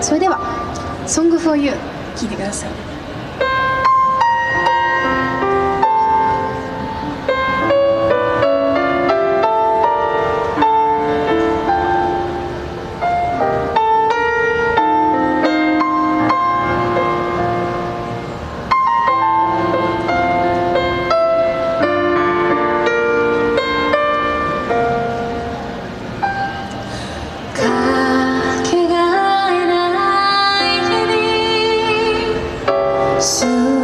それでは「Song for You」聴いてください。soon.